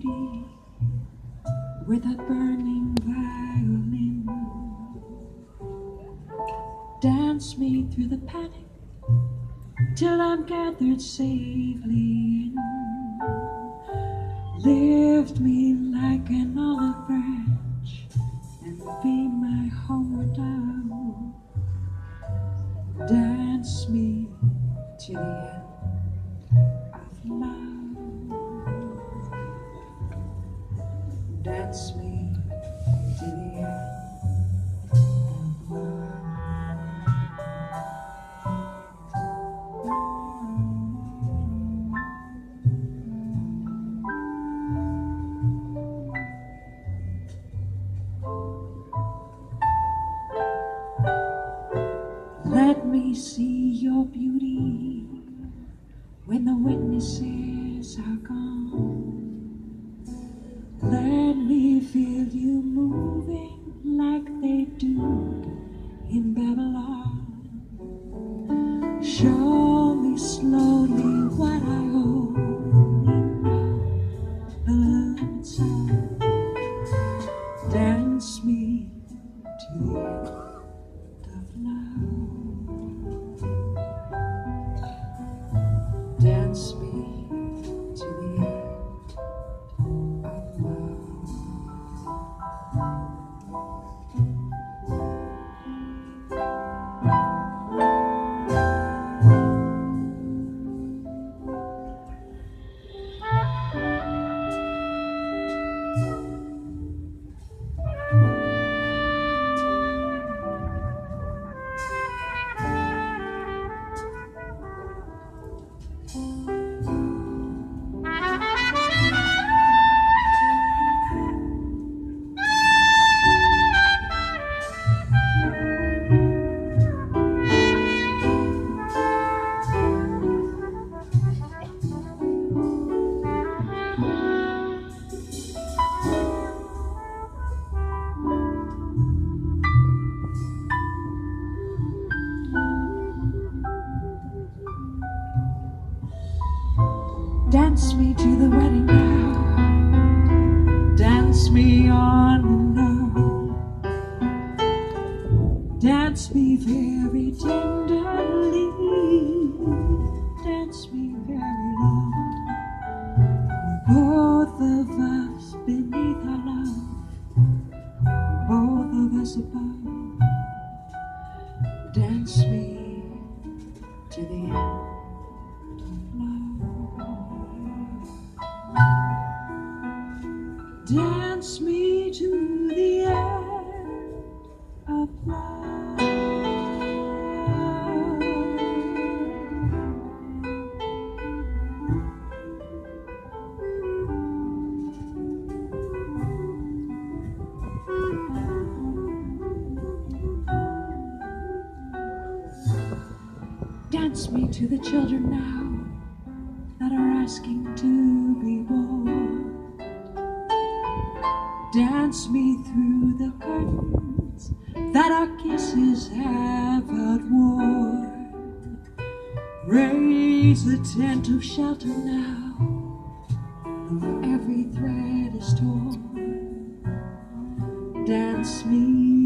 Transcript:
beauty with a burning violin. Dance me through the panic till I'm gathered safely in. Lift me like an olive branch and be my homeward dove. Dance me to the end of love. Your beauty when the witnesses are gone. Let me feel you moving Dance me Dance me to the wedding now. Dance me on and on. Dance me very tenderly. Dance me very long. Both Dance me to the end of. Dance me to the children now that are asking to Dance me through the curtains that our kisses have outworn. Raise the tent of shelter now, every thread is torn. Dance me